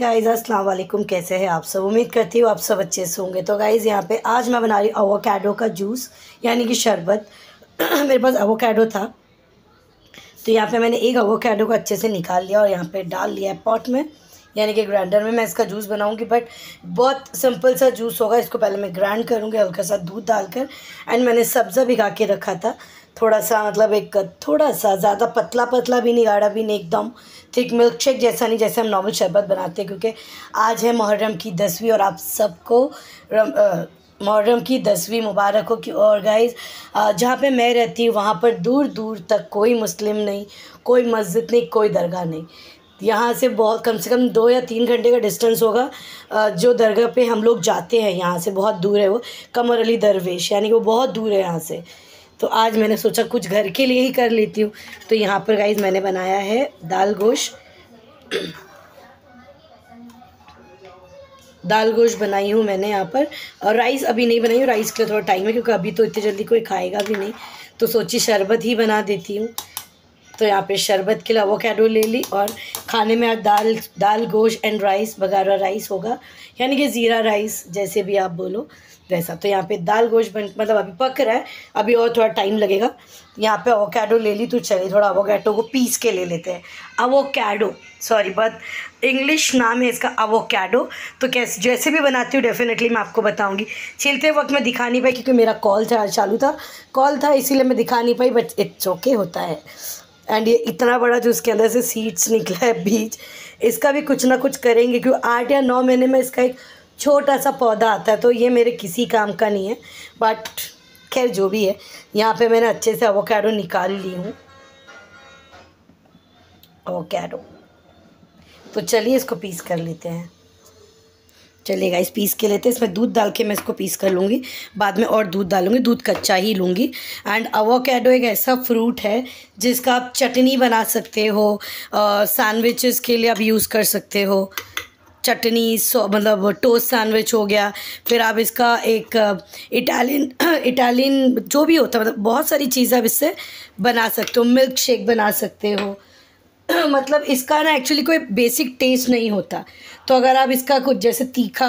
Guys अस्सलाम वालेकुम कैसे हैं आप सब? उम्मीद करती हूँ आप सब अच्छे से होंगे। तो गाइज़ यहाँ पे आज मैं बना रही हूँ अवोकाडो का जूस यानी कि शरबत। मेरे पास अवोकाडो था। तो यहाँ पे मैंने एक अवोकाडो को अच्छे से निकाल लिया और यहाँ पे डाल लिया है पॉट में। यानी कि ग्राइंडर में मैं इसका जूस बनाऊँगी बट बहुत सिंपल सा जूस होगा। इसको पहले मैं ग्राइंड करूँगी, हल्का सा दूध डालकर। एंड मैंने सब्ज़ा भिगा के रखा था। थोड़ा सा मतलब एक थोड़ा सा ज़्यादा पतला पतला भी नहीं, गाढ़ा भी नहीं, एकदम थिक मिल्क शेक जैसा नहीं, जैसे हम नॉर्मल शरबत बनाते हैं, क्योंकि आज है मुहर्रम की दसवीं और आप सबको मुहर्रम की दसवीं मुबारक हो कि और गाइस जहाँ पे मैं रहती हूँ, वहाँ पर दूर दूर तक कोई मुस्लिम नहीं, कोई मस्जिद नहीं, कोई दरगाह नहीं। यहाँ से बहुत, कम से कम दो या तीन घंटे का डिस्टेंस होगा जो दरगाह पे हम लोग जाते हैं, यहाँ से बहुत दूर है वो कमर अली दरवेश, यानी कि वो बहुत दूर है यहाँ से। तो आज मैंने सोचा कुछ घर के लिए ही कर लेती हूँ। तो यहाँ पर गाइज़ मैंने बनाया है दाल गोश। दाल गोश बनाई हूँ मैंने यहाँ पर। और राइस अभी नहीं बनाई हूँ राइस के लिए थोड़ा टाइम है, क्योंकि अभी तो इतनी जल्दी कोई खाएगा भी नहीं। तो सोची शरबत ही बना देती हूँ। तो यहाँ पे शरबत के लिए अवोकाडो ले ली और खाने में आज दाल दाल गोश्त एंड राइस बघारा राइस होगा। यानी कि ज़ीरा राइस जैसे भी आप बोलो। वैसा। तो यहाँ पे दाल गोश्त बन मतलब अभी पक रहा है, अभी और थोड़ा टाइम लगेगा। यहाँ पे अवोकाडो ले ली तो चलिए थोड़ा अवोकाडो को पीस के ले लेते हैं। अवोकाडो सॉरी बट इंग्लिश नाम है इसका अवोकाडो तो कैसे, जैसे भी बनाती हूँ डेफिनेटली मैं आपको बताऊँगी। छिलते वक्त मैं दिखा नहीं पाई क्योंकि मेरा कॉल था, चालू था। कॉल था, इसीलिए मैं दिखा नहीं पाई बट इट्स ओके होता है। एंड ये इतना बड़ा जो उसके अंदर से सीड्स निकला है, बीज, इसका भी कुछ ना कुछ करेंगे, क्योंकि आठ या नौ महीने में इसका एक छोटा सा पौधा आता है तो ये मेरे किसी काम का नहीं है बट खैर जो भी है, यहाँ पे मैंने अच्छे से अवोकाडो निकाल ली हूँ। अवोकाडो तो चलिए इसको पीस कर लेते हैं। चलिएगा, इस पीस के लेते हैं, इसमें दूध डाल के मैं इसको पीस कर लूँगी। बाद में और दूध डालूँगी, दूध कच्चा ही लूँगी। एंड अवोकेडो एक ऐसा फ्रूट है, जिसका आप चटनी बना सकते हो सैंडविचेस के लिए आप यूज़ कर सकते हो। चटनी, सो मतलब टोस्ट सैंडविच हो गया। फिर आप इसका एक इटालियन इटालियन जो भी होता है मतलब बहुत सारी चीज़ें आप इससे बना सकते हो मिल्क शेक बना सकते हो। मतलब इसका ना एक्चुअली कोई बेसिक टेस्ट नहीं होता। तो अगर आप इसका कुछ, जैसे तीखा,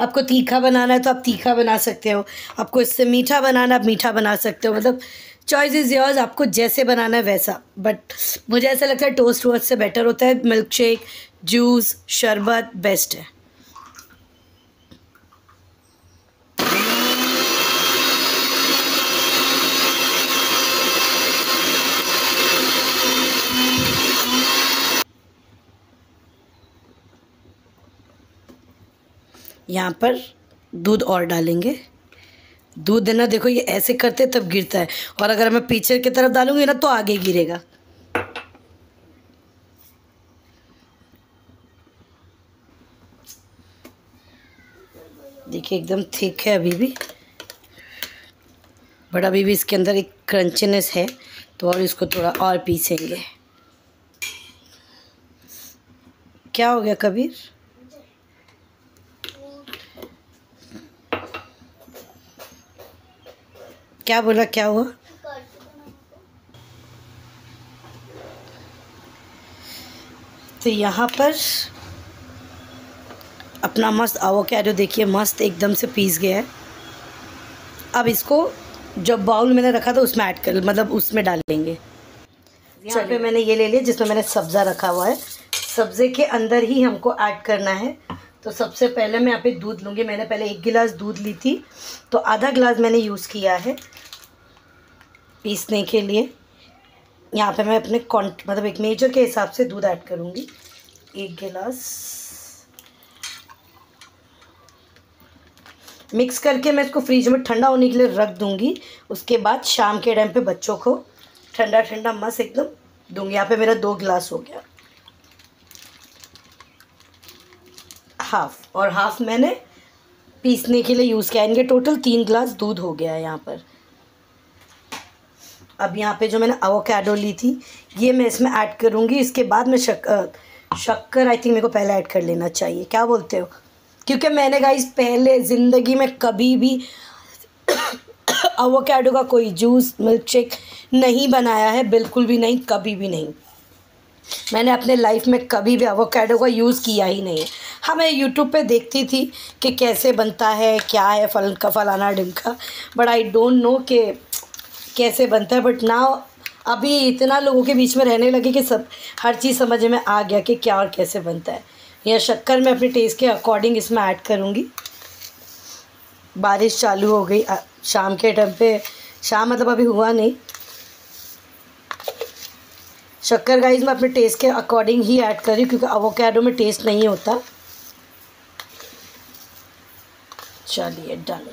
आपको तीखा बनाना है तो आप तीखा बना सकते हो। आपको इससे मीठा बनाना है, आप मीठा बना सकते हो। मतलब चॉइस इज़ योर्स आपको जैसे बनाना है वैसा। बट मुझे ऐसा लगता है टोस्ट वोस्ट से बेटर होता है मिल्क शेक जूस, शरबत बेस्ट है। यहाँ पर दूध और डालेंगे। दूध देना, देखो ये ऐसे करते तब गिरता है। और अगर मैं पीछे की तरफ़ डालूँगी ना तो आगे गिरेगा। देखिए, एकदम थिक है अभी भी। बट अभी भी इसके अंदर एक क्रंचनेस है तो और इसको थोड़ा और पीसेंगे। क्या हो गया, कबीर? क्या बोला, क्या हुआ? तो यहाँ पर अपना मस्त आवोकेडो देखिए मस्त एकदम से पीस गया है। अब इसको जो बाउल मैंने रखा था उसमें ऐड कर मतलब उसमें डालेंगे। यहाँ पे मैंने ये ले लिया जिसमें मैंने सब्ज़ा रखा हुआ है। सब्ज़े के अंदर ही हमको ऐड करना है। तो सबसे पहले मैं यहाँ पे दूध लूँगी। मैंने पहले एक गिलास दूध ली थी तो आधा गिलास मैंने यूज़ किया है पीसने के लिए। यहाँ पे मैं अपने क्वांट मतलब एक मेजर के हिसाब से दूध ऐड करूँगी। एक गिलास। मिक्स करके मैं इसको फ्रिज में ठंडा होने के लिए रख दूँगी। उसके बाद शाम के टाइम पे बच्चों को ठंडा ठंडा मस्त एकदम दूँगी। यहाँ पे मेरा दो गिलास हो गया। हाफ़। और हाफ़ मैंने पीसने के लिए यूज़ किया। इनके टोटल तीन गिलास दूध हो गया है यहाँ पर। अब यहाँ पे जो मैंने अवोकाडो ली थी, ये मैं इसमें ऐड करूँगी। इसके बाद मैं शक्कर आई थिंक मेरे को पहले ऐड कर लेना चाहिए। क्या बोलते हो? क्योंकि मैंने गाइस पहले ज़िंदगी में कभी भी अवोकाडो का कोई जूस मिल्क शेक नहीं बनाया है, बिल्कुल भी नहीं, कभी भी नहीं। मैंने अपने लाइफ में कभी भी अवोकेडो का यूज़ किया ही नहीं है। हाँ मैं यूट्यूब पे देखती थी कि कैसे बनता है, क्या है फल का, फलाना डिमका बट आई डोंट नो कि कैसे बनता है बट ना अभी इतना लोगों के बीच में रहने लगे कि सब, हर चीज़ समझ में आ गया कि क्या और कैसे बनता है। यह शक्कर मैं अपने टेस्ट के अकॉर्डिंग इसमें ऐड करूँगी। बारिश चालू हो गई शाम के टाइम पे, शाम मतलब अभी हुआ नहीं। शक्कर गाइस मैं अपने टेस्ट के अकॉर्डिंग ही ऐड कर क्योंकि अवोकेडो में टेस्ट नहीं होता। चलिए डन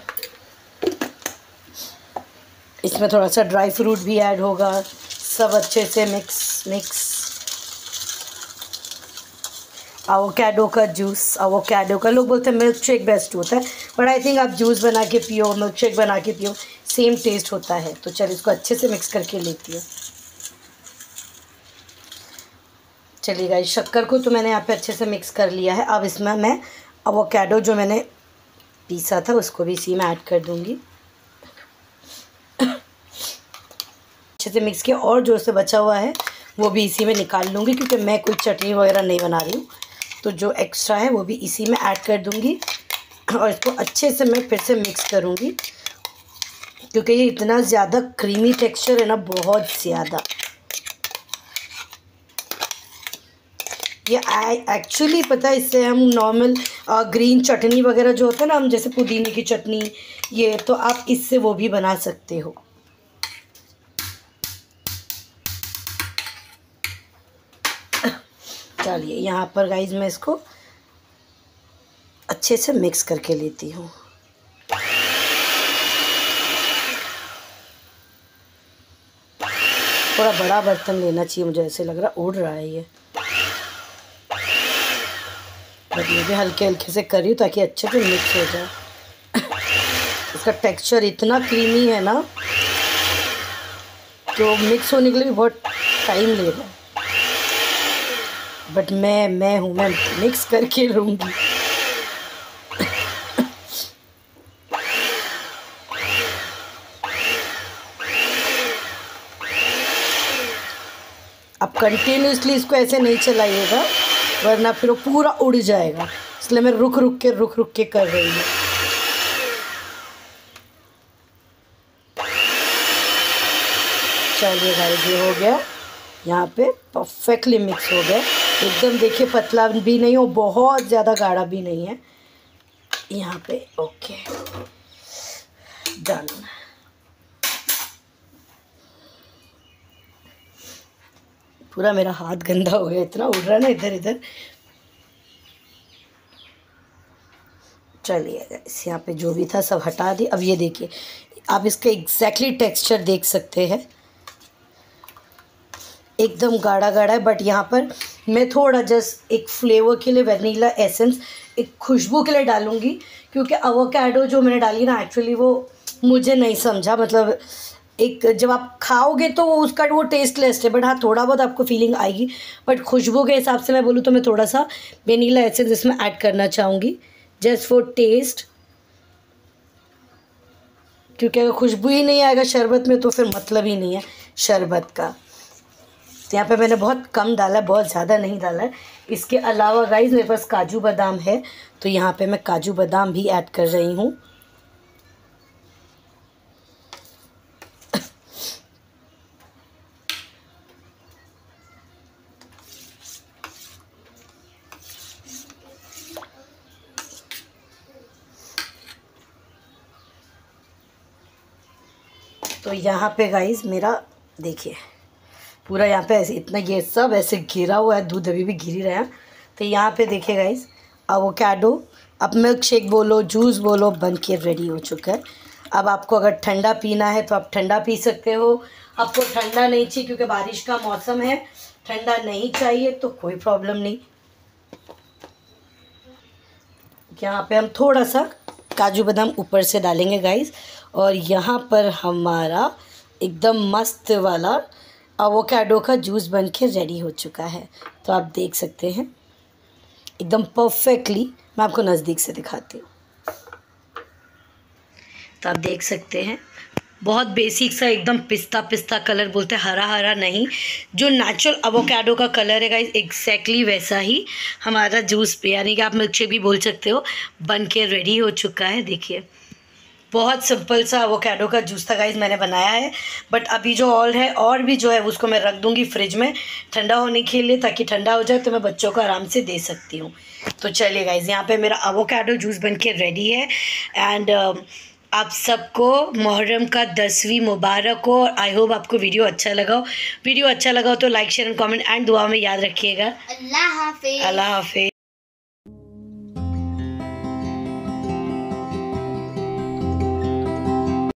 इसमें थोड़ा सा ड्राई फ्रूट भी ऐड होगा, सब अच्छे से मिक्स मिक्स अवोकेडो का जूस अवोकेडो का, लोग बोलते हैं मिल्क शेक बेस्ट होता है बट आई थिंक आप जूस बना के पियो मिल्क शेक बना के पियो सेम टेस्ट होता है। तो चलिए इसको अच्छे से मिक्स करके लेती हूँ। चलिए गाइस शक्कर को तो मैंने यहाँ पे अच्छे से मिक्स कर लिया है। अब इसमें मैं अवोकेडो जो मैंने पीसा था, उसको भी इसी में ऐड कर दूँगी। अच्छे से मिक्स किया, और जो से बचा हुआ है, वो भी इसी में निकाल लूँगी, क्योंकि मैं कोई चटनी वगैरह नहीं बना रही हूँ। तो जो एक्स्ट्रा है वो भी इसी में ऐड कर दूँगी। और इसको अच्छे से मैं फिर से मिक्स करूँगी। क्योंकि ये इतना ज़्यादा क्रीमी टेक्सचर है ना, बहुत ज़्यादा। ये एक्चुअली पता है, इससे हम नॉर्मल ग्रीन चटनी वगैरह जो होता है ना, हम जैसे पुदीने की चटनी, ये तो आप इससे वो भी बना सकते हो। चलिए, यहाँ पर गाइज़ मैं इसको अच्छे से मिक्स करके लेती हूँ। थोड़ा बड़ा बर्तन लेना चाहिए, मुझे ऐसे लग रहा उड़ रहा है ये। बट भी हल्के हल्के से करी ताकि अच्छे से मिक्स हो जाए। इसका टेक्सचर इतना क्रीमी है ना तो मिक्स होने के लिए भी बहुत टाइम ले रहा है बट मैं मैं हूँ, मैं मिक्स करके लूँगी। अब कंटिन्यूसली इसको ऐसे नहीं चलाइएगा, वरना फिर वो पूरा उड़ जाएगा। इसलिए मैं रुक रुक के, रुक रुक के कर रही हूँ। चलिए भाई, ये हो गया। यहाँ पे परफेक्टली मिक्स हो गया। एकदम देखिए पतला भी नहीं हो बहुत ज़्यादा गाढ़ा भी नहीं है। यहाँ पे ओके डन पूरा मेरा हाथ गंदा हो गया, इतना उड़ रहा ना इधर इधर। चलिए इस यहाँ पे जो भी था सब हटा दी अब ये देखिए, आप इसका एग्जैक्टली टेक्सचर देख सकते हैं। एकदम गाढ़ा गाढ़ा है बट यहाँ पर मैं थोड़ा जस्ट एक फ्लेवर के लिए वेनीला एसेंस एक खुशबू के लिए डालूँगी, क्योंकि अवोकेडो जो मैंने डाली ना एक्चुअली वो मुझे नहीं समझा मतलब एक जब आप खाओगे तो वो उसका वो टेस्टलेस है बट हाँ थोड़ा बहुत आपको फीलिंग आएगी बट खुशबू के हिसाब से मैं बोलूँ तो मैं थोड़ा सा वेनीला एसेंस इसमें ऐड करना चाहूँगी जस्ट फॉर टेस्ट क्योंकि अगर खुशबू ही नहीं आएगा शरबत में तो फिर मतलब ही नहीं है शरबत का। यहाँ पे मैंने बहुत कम डाला, बहुत ज़्यादा नहीं डाला। है इसके अलावा गाइज़ मेरे पास काजू बादाम है तो यहाँ पे मैं काजू बादाम भी ऐड कर रही हूँ। तो यहाँ पे गाइज़ मेरा, देखिए। पूरा यहाँ पे ऐसे इतना ये सब ऐसे घिरा हुआ है, दूध अभी भी घिर रहा है। तो यहाँ पे देखिए गाइस कैडो अब मिल्क शेक बोलो जूस बोलो बन के रेडी हो चुका है। अब आपको अगर ठंडा पीना है तो आप ठंडा पी सकते हो। आपको ठंडा नहीं चाहिए क्योंकि बारिश का मौसम है। ठंडा नहीं चाहिए तो कोई प्रॉब्लम नहीं। यहाँ पे हम थोड़ा सा काजू बादाम ऊपर से डालेंगे गाइस और यहाँ पर हमारा एकदम मस्त वाला अवोकाडो का जूस बन के रेडी हो चुका है। तो आप देख सकते हैं। एकदम परफेक्टली मैं आपको नज़दीक से दिखाती हूँ। तो आप देख सकते हैं। बहुत बेसिक सा एकदम पिस्ता पिस्ता कलर बोलते हैं। हरा हरा नहीं। जो नेचुरल अवोकाडो का कलर है गाइज़ एग्जैक्टली वैसा ही हमारा जूस पे। यानी कि आप शेक भी बोल सकते हो बन के रेडी हो चुका है। देखिए। बहुत सिंपल सा अवोकाडो का जूस था गाइज़ मैंने बनाया है। बट अभी जो ऑल है और भी जो है उसको मैं रख दूँगी फ्रिज में ठंडा होने के लिए ताकि ठंडा हो जाए तो मैं बच्चों को आराम से दे सकती हूँ। तो चलिए गाइज़ यहाँ पे मेरा अवोकाडो जूस बन के रेडी है एंड आप सबको मुहर्रम का दसवीं मुबारक हो। और आई होप आपको वीडियो अच्छा लगा हो। वीडियो अच्छा लगा हो तो like share and comment and दुआ में याद रखिएगा। अल्लाह हाफिज। अल्लाह हाफिज।